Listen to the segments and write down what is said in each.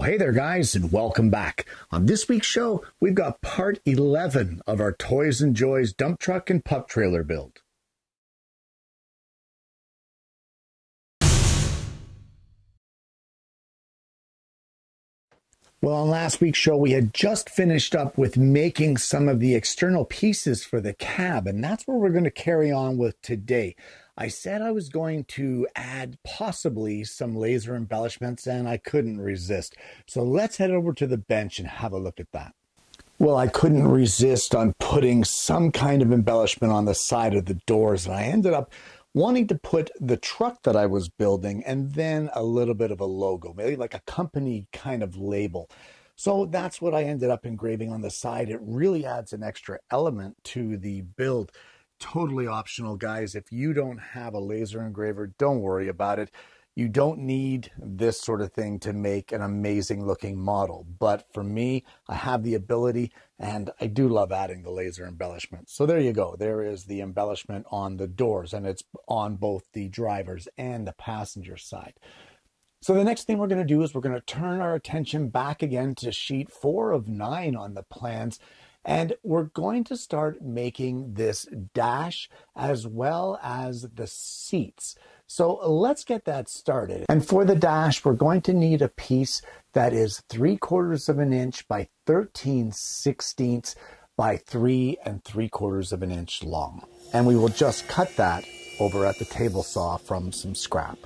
Well, hey there, guys, and welcome back. On this week's show, we've got part 11 of our Toys and Joys dump truck and pup trailer build. Well, on last week's show, we had just finished up with making some of the external pieces for the cab, and that's what we're going to carry on with today. I said I was going to add possibly some laser embellishments, and I couldn't resist. So let's head over to the bench and have a look at that. Well, I couldn't resist on putting some kind of embellishment on the side of the doors, and I ended up wanting to put the truck that I was building and then a little bit of a logo, maybe like a company kind of label. So that's what I ended up engraving on the side. It really adds an extra element to the build totally optional, guys. If you don't have a laser engraver, don't worry about it. You don't need this sort of thing to make an amazing looking model. But for me, I have the ability and I do love adding the laser embellishment. So there you go. There is the embellishment on the doors and it's on both the driver's and the passenger side. So the next thing we're going to do is we're going to turn our attention back again to sheet four of nine on the plans and we're going to start making this dash as well as the seats. So let's get that started. And for the dash, we're going to need a piece that is three quarters of an inch by 13 sixteenths by three and three quarters of an inch long. And we will just cut that over at the table saw from some scrap.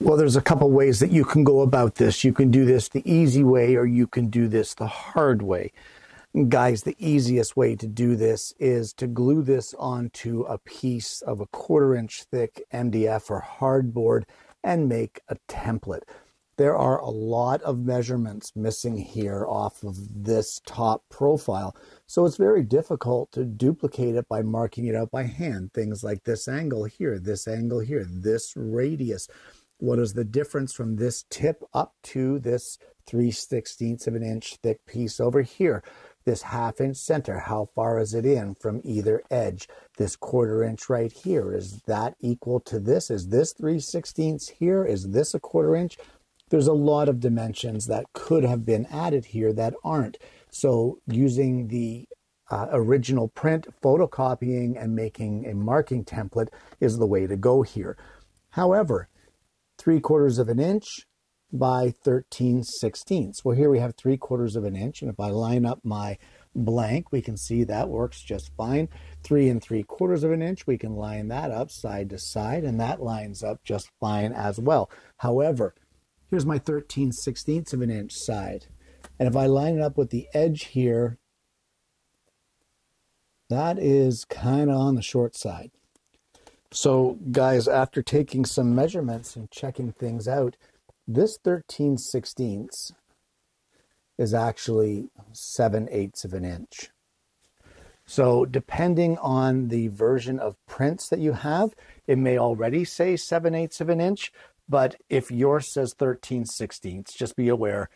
Well, there's a couple ways that you can go about this. You can do this the easy way or you can do this the hard way. Guys, the easiest way to do this is to glue this onto a piece of a quarter inch thick MDF or hardboard and make a template. There are a lot of measurements missing here off of this top profile, so it's very difficult to duplicate it by marking it out by hand. Things like this angle here, this angle here, this radius. What is the difference from this tip up to this 3 16ths of an inch thick piece over here? This half inch center, how far is it in from either edge? This quarter inch right here, is that equal to this? Is this 3 16ths here? Is this a quarter inch? There's a lot of dimensions that could have been added here that aren't. So using the uh, original print, photocopying and making a marking template is the way to go here. However, three quarters of an inch, by 13 sixteenths. Well, here we have three quarters of an inch, and if I line up my blank, we can see that works just fine. Three and three quarters of an inch, we can line that up side to side, and that lines up just fine as well. However, here's my 13 sixteenths of an inch side. And if I line it up with the edge here, that is kind of on the short side. So guys, after taking some measurements and checking things out, this 13 sixteenths is actually 7 eighths of an inch. So depending on the version of prints that you have, it may already say 7 eighths of an inch, but if yours says 13 sixteenths, just be aware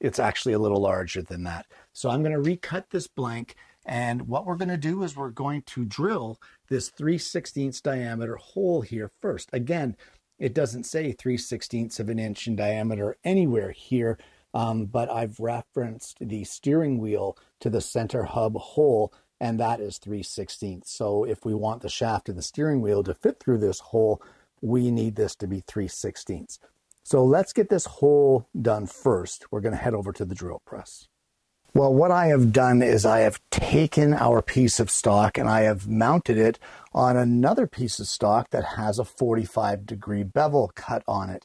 it's actually a little larger than that. So I'm going to recut this blank and what we're going to do is we're going to drill this 3 16ths diameter hole here first. Again, it doesn't say 3 16ths of an inch in diameter anywhere here, um, but I've referenced the steering wheel to the center hub hole, and that is 3 16ths. So if we want the shaft of the steering wheel to fit through this hole, we need this to be 3 16ths. So let's get this hole done first. We're going to head over to the drill press. Well, what I have done is I have taken our piece of stock and I have mounted it on another piece of stock that has a 45 degree bevel cut on it.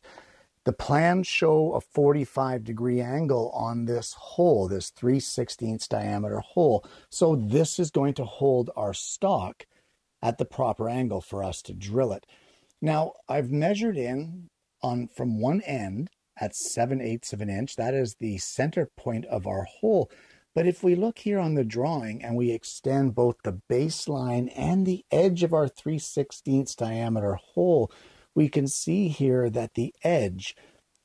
The plans show a 45 degree angle on this hole, this 3 16 diameter hole. So this is going to hold our stock at the proper angle for us to drill it. Now I've measured in on from one end at 7 eighths of an inch. That is the center point of our hole. But if we look here on the drawing and we extend both the baseline and the edge of our 3 16ths diameter hole, we can see here that the edge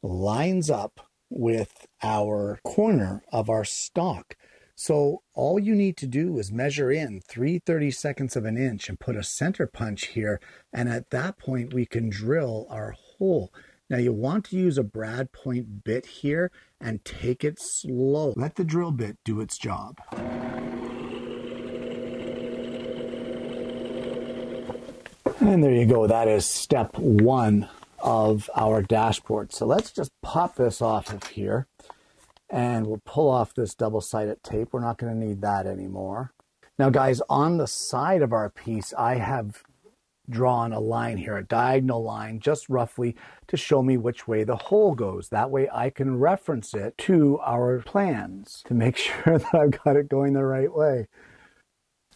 lines up with our corner of our stock. So all you need to do is measure in 3 30 seconds of an inch and put a center punch here. And at that point, we can drill our hole. Now you want to use a brad point bit here and take it slow. Let the drill bit do its job. And there you go. That is step one of our dashboard. So let's just pop this off of here and we'll pull off this double-sided tape. We're not going to need that anymore. Now guys, on the side of our piece, I have drawn a line here, a diagonal line, just roughly to show me which way the hole goes. That way I can reference it to our plans to make sure that I've got it going the right way.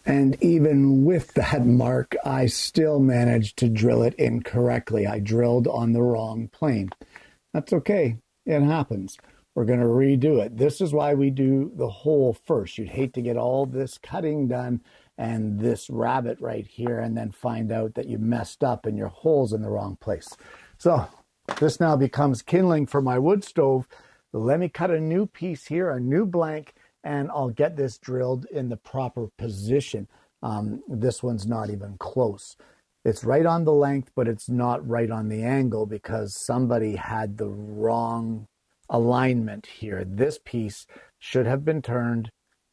And even with that mark, I still managed to drill it incorrectly. I drilled on the wrong plane. That's okay. It happens. We're going to redo it. This is why we do the hole first. You'd hate to get all this cutting done and this rabbet right here and then find out that you messed up and your hole's in the wrong place. So this now becomes kindling for my wood stove. Let me cut a new piece here, a new blank, and I'll get this drilled in the proper position. Um, this one's not even close. It's right on the length, but it's not right on the angle because somebody had the wrong alignment here. This piece should have been turned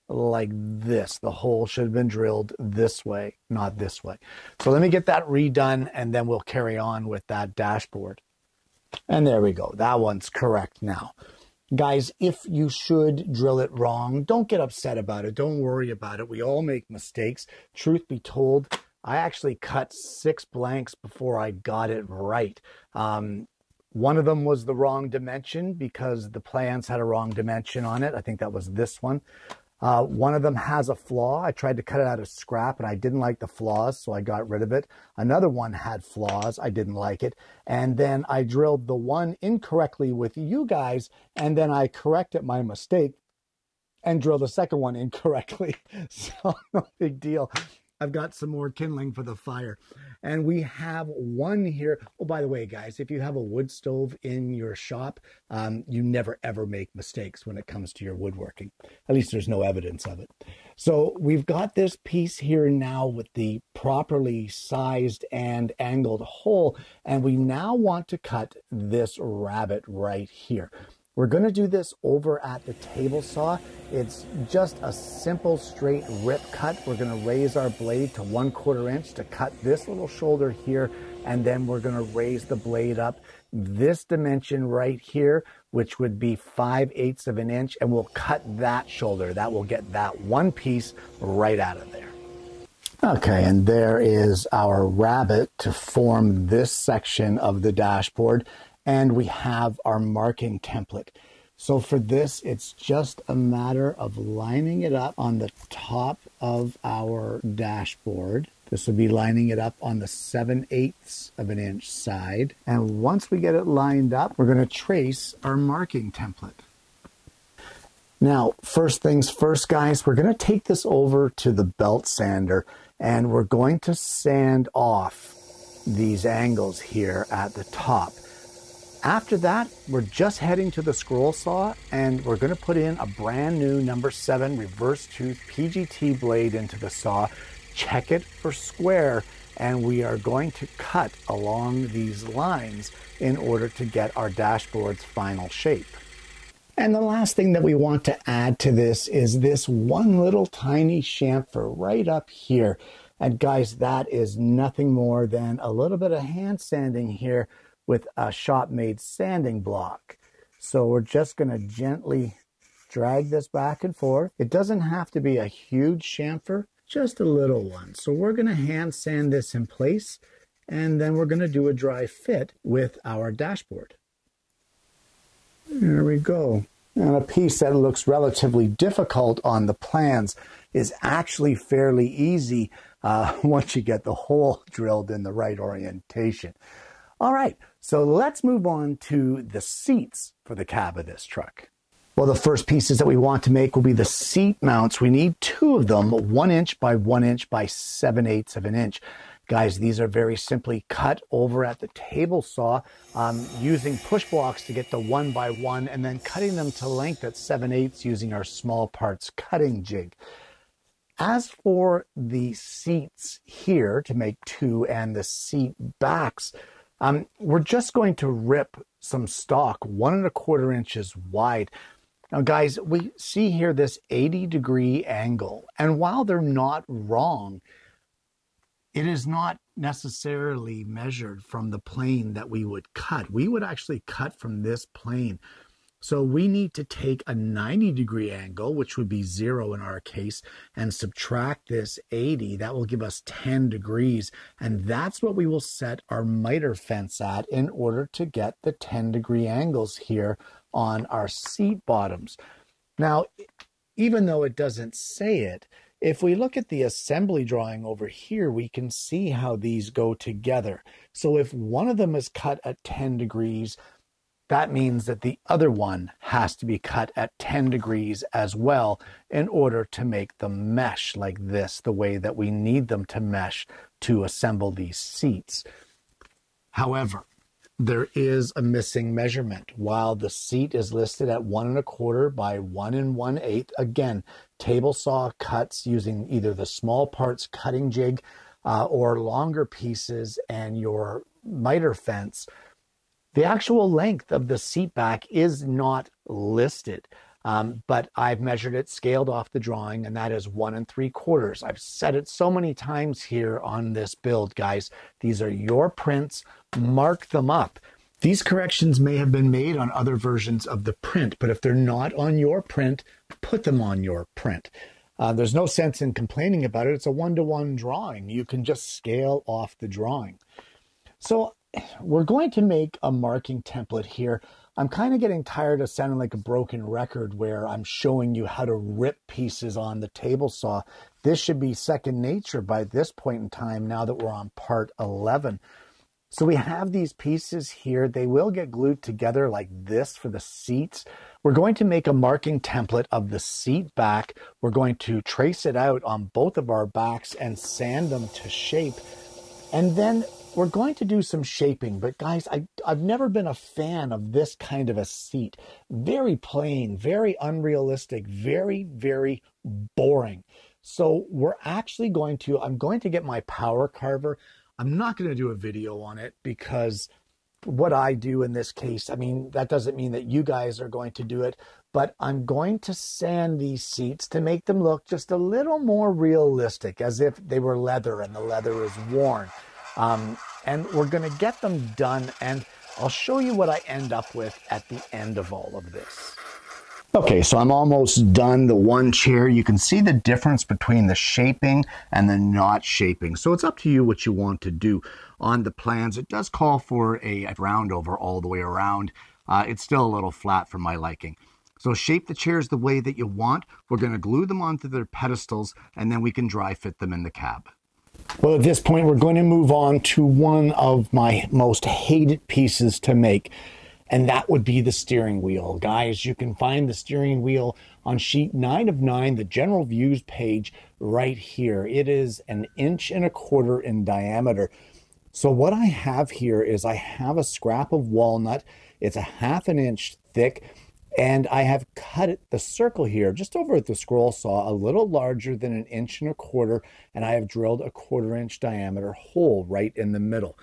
like this. The hole should have been drilled this way, not this way. So let me get that redone and then we'll carry on with that dashboard. And there we go. That one's correct now. Guys, if you should drill it wrong, don't get upset about it. Don't worry about it. We all make mistakes. Truth be told, I actually cut six blanks before I got it right. Um, one of them was the wrong dimension because the plans had a wrong dimension on it. I think that was this one. Uh, one of them has a flaw. I tried to cut it out of scrap and I didn't like the flaws, so I got rid of it. Another one had flaws. I didn't like it. And then I drilled the one incorrectly with you guys, and then I corrected my mistake and drilled the second one incorrectly. so no big deal. I've got some more kindling for the fire. And we have one here. Oh, by the way, guys, if you have a wood stove in your shop, um, you never ever make mistakes when it comes to your woodworking. At least there's no evidence of it. So we've got this piece here now with the properly sized and angled hole. And we now want to cut this rabbet right here. We're going to do this over at the table saw. It's just a simple straight rip cut. We're going to raise our blade to one quarter inch to cut this little shoulder here. And then we're going to raise the blade up this dimension right here, which would be 5 eighths of an inch. And we'll cut that shoulder. That will get that one piece right out of there. Okay, and there is our rabbet to form this section of the dashboard and we have our marking template. So for this, it's just a matter of lining it up on the top of our dashboard. This will be lining it up on the 7 eighths of an inch side. And once we get it lined up, we're going to trace our marking template. Now, first things first, guys, we're going to take this over to the belt sander and we're going to sand off these angles here at the top. After that, we're just heading to the scroll saw and we're gonna put in a brand new number seven reverse tooth PGT blade into the saw, check it for square, and we are going to cut along these lines in order to get our dashboard's final shape. And the last thing that we want to add to this is this one little tiny chamfer right up here. And guys, that is nothing more than a little bit of hand sanding here with a shop made sanding block. So we're just going to gently drag this back and forth. It doesn't have to be a huge chamfer, just a little one. So we're going to hand sand this in place and then we're going to do a dry fit with our dashboard. There we go. And a piece that looks relatively difficult on the plans is actually fairly easy uh, once you get the hole drilled in the right orientation. All right, so let's move on to the seats for the cab of this truck. Well, the first pieces that we want to make will be the seat mounts. We need two of them, one inch by one inch by seven eighths of an inch. Guys, these are very simply cut over at the table saw um, using push blocks to get the one by one and then cutting them to length at seven eighths using our small parts cutting jig. As for the seats here to make two and the seat backs, Um, we're just going to rip some stock one and a quarter inches wide. Now, guys, we see here this 80 degree angle, and while they're not wrong, it is not necessarily measured from the plane that we would cut. We would actually cut from this plane. So we need to take a 90 degree angle, which would be zero in our case, and subtract this 80. That will give us 10 degrees. And that's what we will set our miter fence at in order to get the 10 degree angles here on our seat bottoms. Now, even though it doesn't say it, if we look at the assembly drawing over here, we can see how these go together. So if one of them is cut at 10 degrees, that means that the other one has to be cut at 10 degrees as well in order to make them mesh like this, the way that we need them to mesh to assemble these seats. However, there is a missing measurement. While the seat is listed at one and a quarter by one and one eighth, again, table saw cuts using either the small parts cutting jig uh, or longer pieces and your miter fence. The actual length of the seat back is not listed. Um, but I've measured it, scaled off the drawing, and that is one and three quarters. I've said it so many times here on this build, guys. These are your prints, mark them up. These corrections may have been made on other versions of the print, but if they're not on your print, put them on your print. Uh, there's no sense in complaining about it. It's a one to one drawing. You can just scale off the drawing. So we're going to make a marking template here I'm kind of getting tired of sounding like a broken record where I'm showing you how to rip pieces on the table saw. This should be second nature by this point in time now that we're on part 11. So we have these pieces here. They will get glued together like this for the seats. We're going to make a marking template of the seat back. We're going to trace it out on both of our backs and sand them to shape. And then we're going to do some shaping, but guys, I, I've never been a fan of this kind of a seat. Very plain, very unrealistic, very, very boring. So we're actually going to, I'm going to get my power carver. I'm not going to do a video on it because what I do in this case, I mean, that doesn't mean that you guys are going to do it, but I'm going to sand these seats to make them look just a little more realistic, as if they were leather and the leather is worn. Um, and we're going to get them done. And I'll show you what I end up with at the end of all of this. Okay, so I'm almost done the one chair. You can see the difference between the shaping and the not shaping. So it's up to you what you want to do on the plans. It does call for a, round over all the way around. Uh, it's still a little flat for my liking. So shape the chairs the way that you want. We're going to glue them onto their pedestals and then we can dry fit them in the cab. Well, at this point, we're going to move on to one of my most hated pieces to make, and that would be the steering wheel. Guys, you can find the steering wheel on sheet 9 of 9, the general views page right here. It is an inch and a quarter in diameter. So what I have here is I have a scrap of walnut. It's a half an inch thick and I have cut the circle here just over at the scroll saw a little larger than an inch and a quarter, and I have drilled a quarter inch diameter hole right in the middle.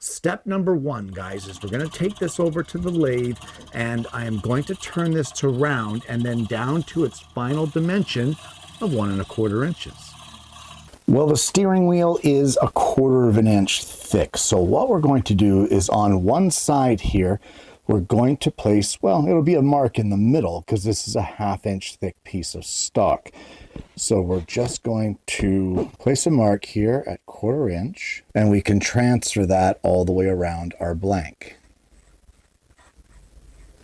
Step number one, guys, is we're going to take this over to the lathe and I am going to turn this to round and then down to its final dimension of one and a quarter inches. Well, the steering wheel is a quarter of an inch thick. So what we're going to do is on one side here, we're going to place, well, it'll be a mark in the middle because this is a half inch thick piece of stock. So we're just going to place a mark here at quarter inch and we can transfer that all the way around our blank.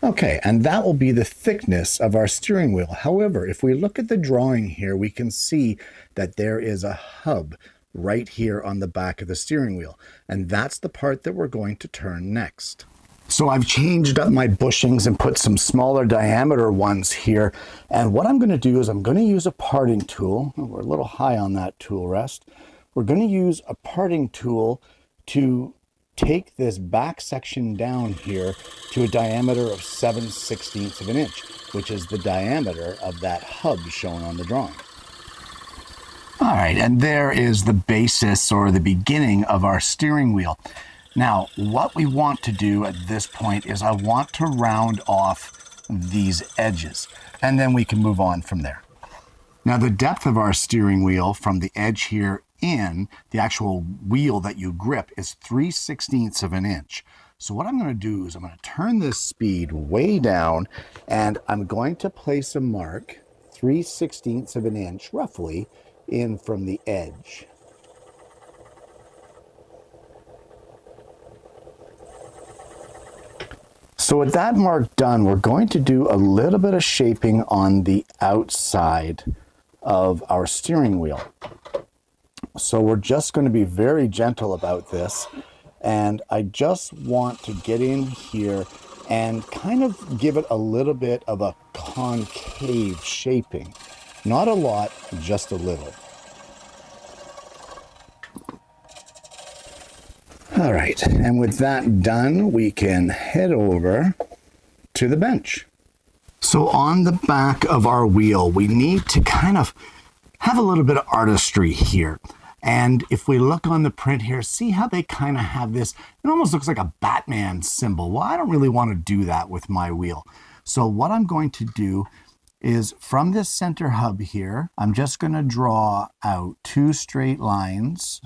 Okay, and that will be the thickness of our steering wheel. However, if we look at the drawing here, we can see that there is a hub right here on the back of the steering wheel. And that's the part that we're going to turn next. So I've changed up my bushings and put some smaller diameter ones here. And what I'm going to do is I'm going to use a parting tool. We're a little high on that tool rest. We're going to use a parting tool to take this back section down here to a diameter of 7 sixteenths of an inch, which is the diameter of that hub shown on the drawing. All right, and there is the basis or the beginning of our steering wheel. Now, what we want to do at this point is I want to round off these edges, and then we can move on from there. Now, the depth of our steering wheel from the edge here in, the actual wheel that you grip, is 3 sixteenths of an inch. So what I'm going to do is I'm going to turn this speed way down, and I'm going to place a mark 3 sixteenths of an inch, roughly, in from the edge. So with that mark done, we're going to do a little bit of shaping on the outside of our steering wheel. So we're just going to be very gentle about this. And I just want to get in here and kind of give it a little bit of a concave shaping. Not a lot, just a little. All right, and with that done, we can head over to the bench. So on the back of our wheel, we need to kind of have a little bit of artistry here. And if we look on the print here, see how they kind of have this, it almost looks like a Batman symbol. Well, I don't really want to do that with my wheel. So what I'm going to do is from this center hub here, I'm just going to draw out two straight lines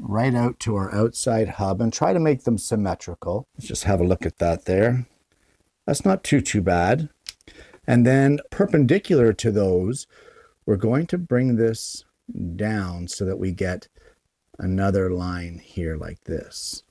right out to our outside hub and try to make them symmetrical. Let's just have a look at that there. That's not too, too bad. And then perpendicular to those, we're going to bring this down so that we get another line here like this.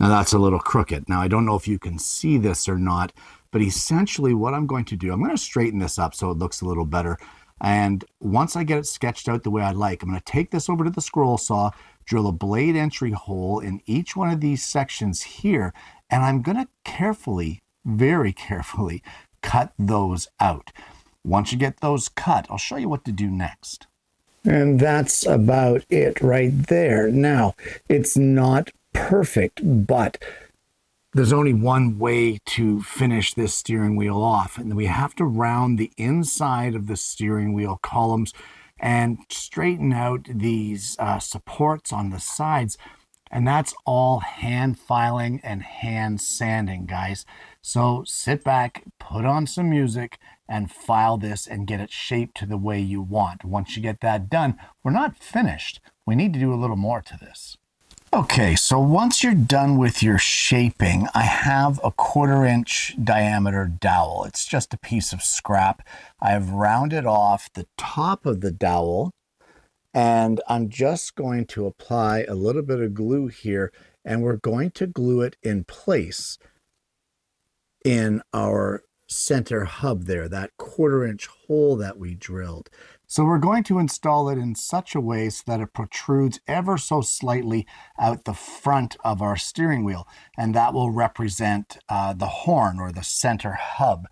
Now that's a little crooked. Now I don't know if you can see this or not, but essentially what I'm going to do, I'm going to straighten this up so it looks a little better. And once I get it sketched out the way I like, I'm going to take this over to the scroll saw, drill a blade entry hole in each one of these sections here, and I'm going to carefully, very carefully, cut those out. Once you get those cut, I'll show you what to do next. And that's about it right there. Now, it's not perfect, but there's only one way to finish this steering wheel off, and we have to round the inside of the steering wheel columns and straighten out these uh, supports on the sides. And that's all hand filing and hand sanding, guys. So sit back, put on some music, and file this and get it shaped to the way you want. Once you get that done, we're not finished. We need to do a little more to this. Okay, so once you're done with your shaping, I have a quarter inch diameter dowel. It's just a piece of scrap. I've rounded off the top of the dowel and I'm just going to apply a little bit of glue here and we're going to glue it in place in our center hub there, that quarter inch hole that we drilled. So we're going to install it in such a way so that it protrudes ever so slightly out the front of our steering wheel. And that will represent uh, the horn or the center hub.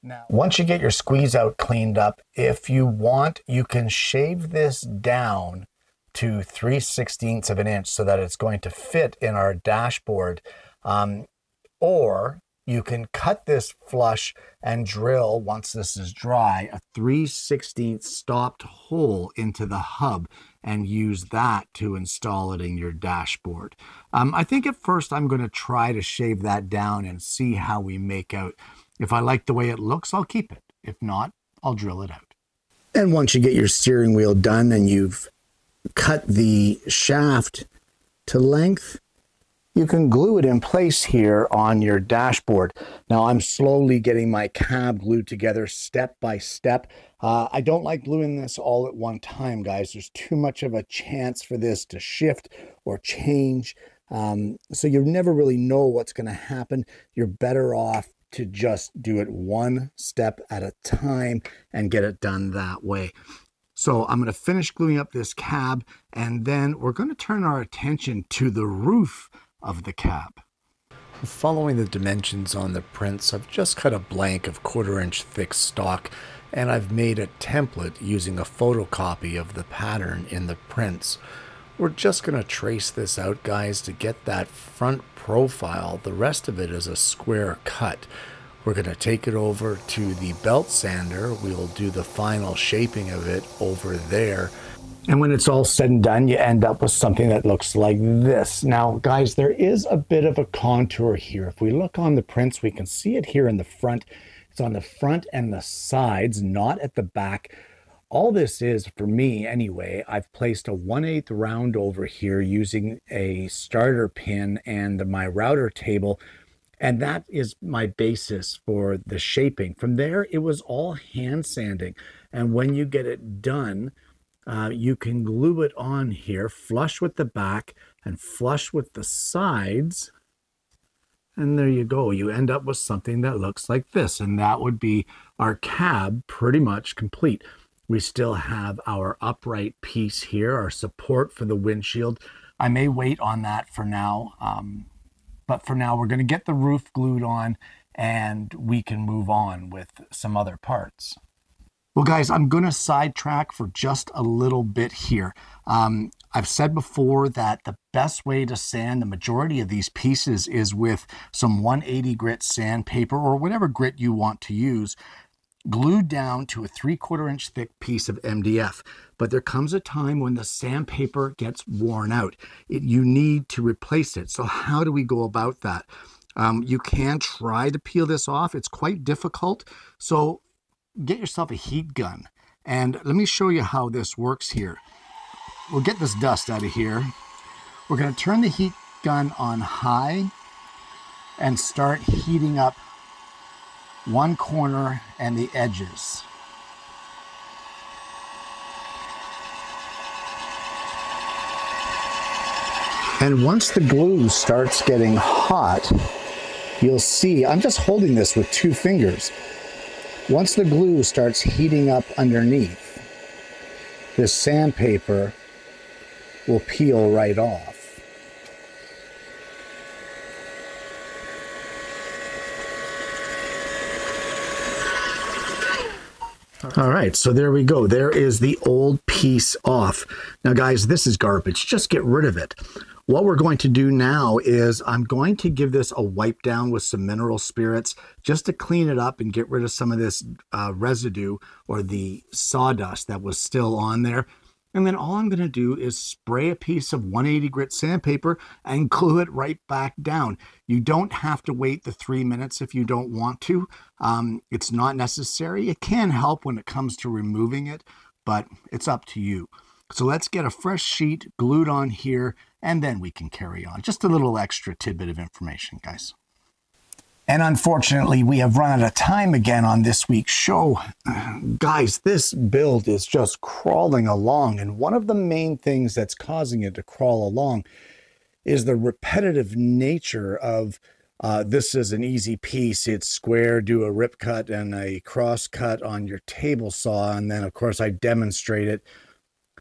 Now, once you get your squeeze out cleaned up, if you want, you can shave this down to 3 16ths of an inch so that it's going to fit in our dashboard. Um, or you can cut this flush and drill, once this is dry, a 3 16th stopped hole into the hub and use that to install it in your dashboard. Um, I think at first I'm going to try to shave that down and see how we make out. If I like the way it looks, I'll keep it. If not, I'll drill it out. And once you get your steering wheel done and you've cut the shaft to length, you can glue it in place here on your dashboard. Now I'm slowly getting my cab glued together step by step. Uh, I don't like gluing this all at one time, guys. There's too much of a chance for this to shift or change. Um, so you never really know what's going to happen. You're better off to just do it one step at a time and get it done that way. So I'm going to finish gluing up this cab and then we're going to turn our attention to the roof of the cab. Following the dimensions on the prints, I've just cut a blank of quarter inch thick stock and I've made a template using a photocopy of the pattern in the prints. We're just going to trace this out guys to get that front profile. The rest of it is a square cut. We're going to take it over to the belt sander. We'll do the final shaping of it over there And when it's all said and done, you end up with something that looks like this. Now, guys, there is a bit of a contour here. If we look on the prints, we can see it here in the front. It's on the front and the sides, not at the back. All this is, for me anyway, I've placed a 1 8 round over here using a starter pin and my router table. And that is my basis for the shaping. From there, it was all hand sanding. And when you get it done, uh, you can glue it on here flush with the back and flush with the sides. And there you go. You end up with something that looks like this. And that would be our cab pretty much complete. We still have our upright piece here, our support for the windshield. I may wait on that for now. Um, but for now, we're going to get the roof glued on and we can move on with some other parts. Well, guys, I'm going to sidetrack for just a little bit here. Um, I've said before that the best way to sand the majority of these pieces is with some 180 grit sandpaper or whatever grit you want to use glued down to a three quarter inch thick piece of MDF. But there comes a time when the sandpaper gets worn out. It, you need to replace it. So how do we go about that? Um, you can try to peel this off. It's quite difficult. So get yourself a heat gun. And let me show you how this works here. We'll get this dust out of here. We're going to turn the heat gun on high and start heating up one corner and the edges. And once the glue starts getting hot, you'll see, I'm just holding this with two fingers. Once the glue starts heating up underneath, this sandpaper will peel right off. All right, so there we go. There is the old piece off. Now, guys, this is garbage. Just get rid of it. What we're going to do now is I'm going to give this a wipe down with some mineral spirits just to clean it up and get rid of some of this uh, residue or the sawdust that was still on there. And then all I'm going to do is spray a piece of 180 grit sandpaper and glue it right back down. You don't have to wait the three minutes if you don't want to. Um, it's not necessary. It can help when it comes to removing it, but it's up to you. So let's get a fresh sheet glued on here and then we can carry on. Just a little extra tidbit of information, guys. And unfortunately, we have run out of time again on this week's show. Guys, this build is just crawling along. And one of the main things that's causing it to crawl along is the repetitive nature of uh, this is an easy piece. It's square, do a rip cut and a cross cut on your table saw. And then, of course, I demonstrate it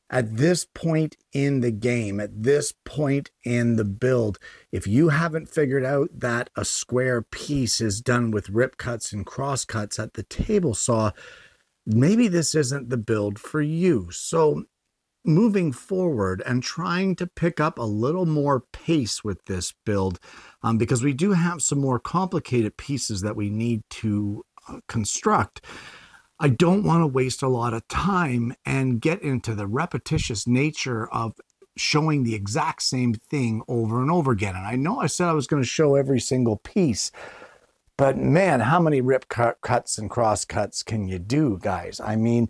at this point in the game, at this point in the build, if you haven't figured out that a square piece is done with rip cuts and cross cuts at the table saw, maybe this isn't the build for you. So moving forward and trying to pick up a little more pace with this build um, because we do have some more complicated pieces that we need to uh, construct. I don't want to waste a lot of time and get into the repetitious nature of showing the exact same thing over and over again. And I know I said I was going to show every single piece, but man, how many rip cut, cuts and cross cuts can you do, guys? I mean,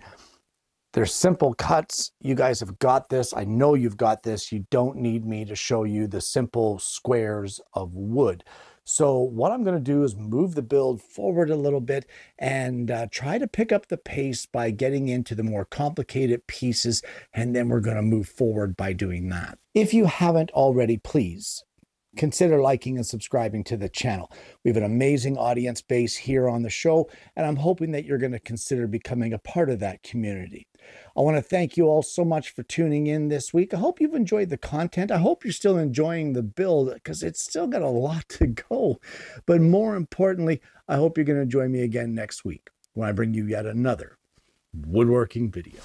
they're simple cuts. You guys have got this. I know you've got this. You don't need me to show you the simple squares of wood. So what I'm going to do is move the build forward a little bit and uh, try to pick up the pace by getting into the more complicated pieces. And then we're going to move forward by doing that. If you haven't already, please consider liking and subscribing to the channel. We have an amazing audience base here on the show, and I'm hoping that you're going to consider becoming a part of that community. I want to thank you all so much for tuning in this week. I hope you've enjoyed the content. I hope you're still enjoying the build because it's still got a lot to go. But more importantly, I hope you're going to join me again next week when I bring you yet another woodworking video.